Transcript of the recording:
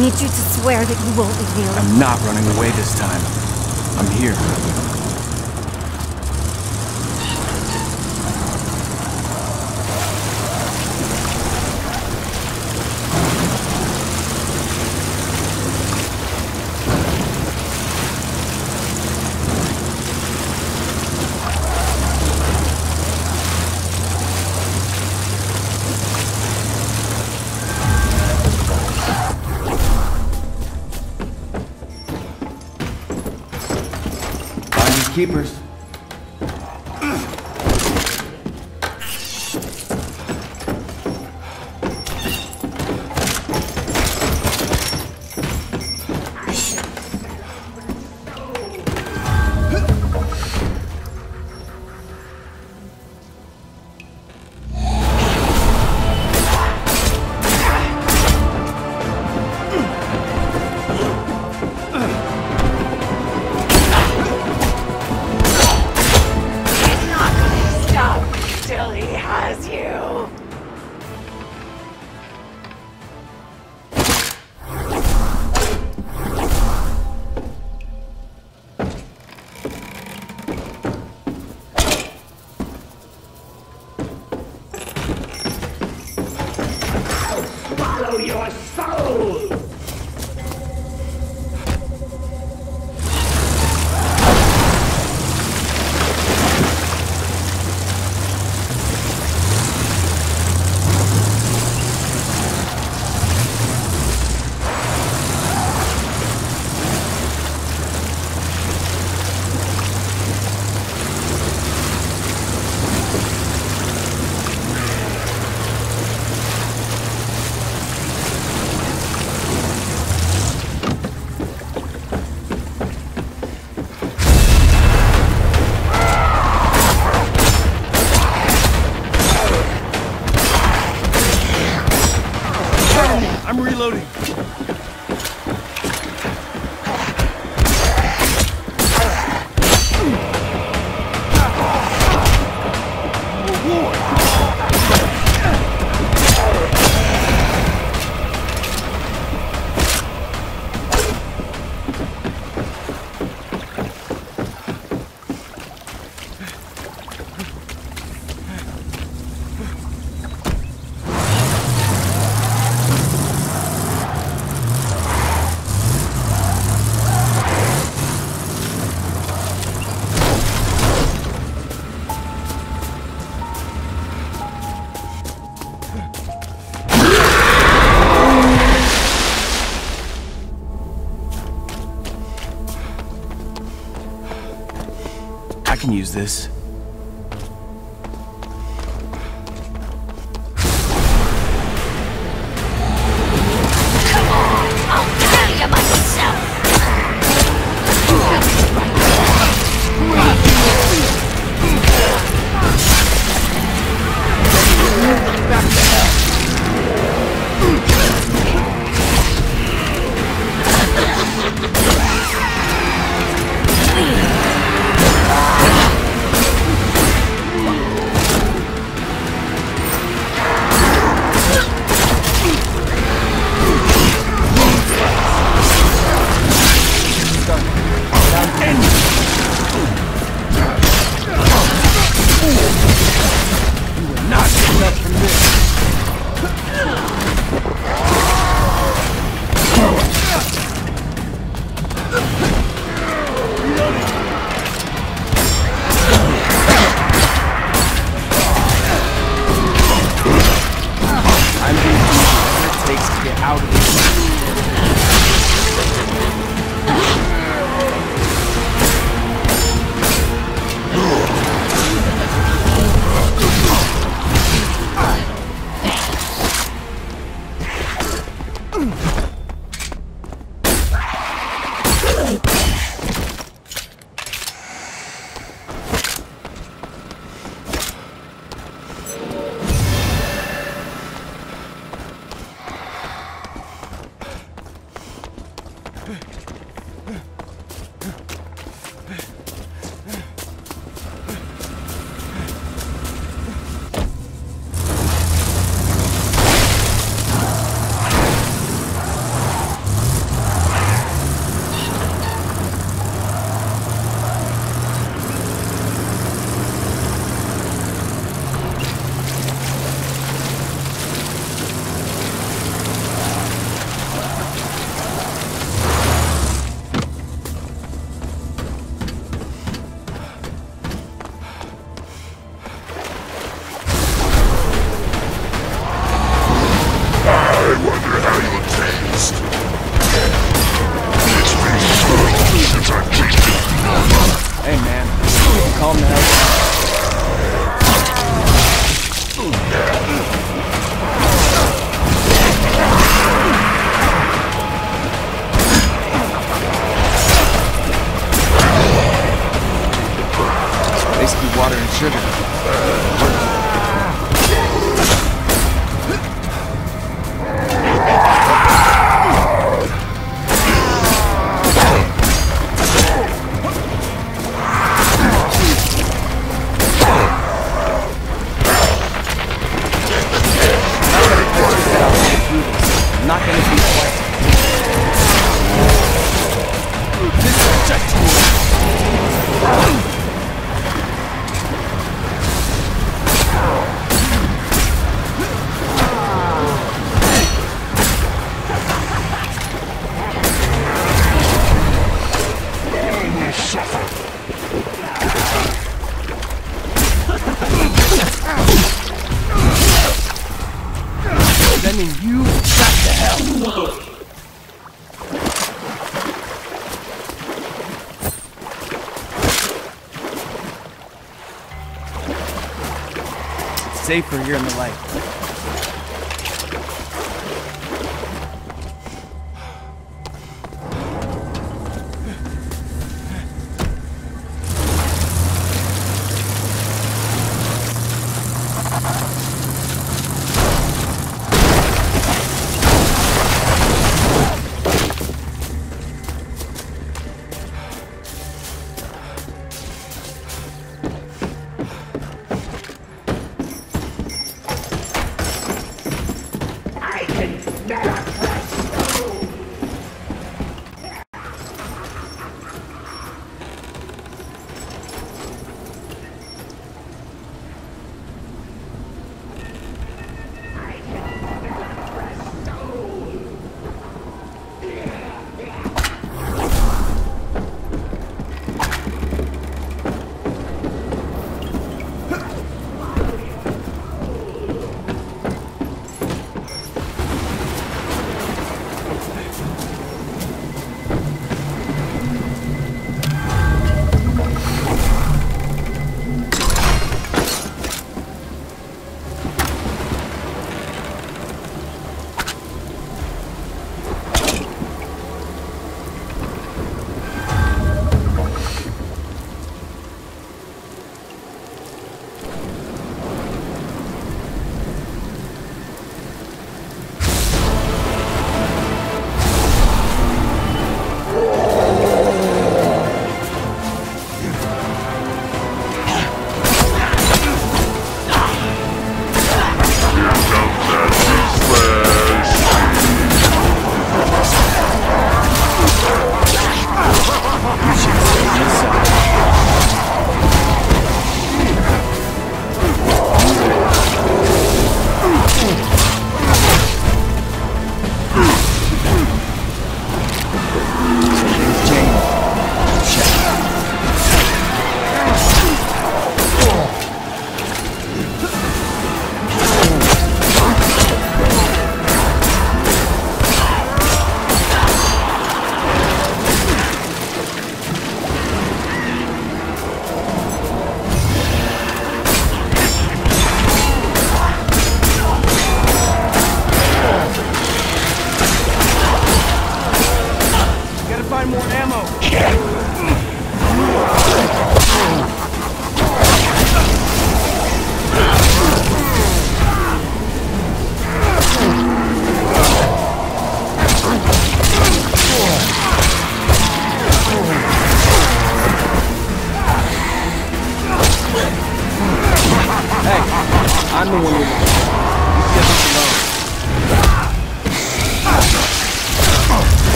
I need you to swear that you won't leave me alone. I'm not running away this time. I'm here. Keepers. sala can use this. Ugh! Basically water and sugar. Safer here in the light.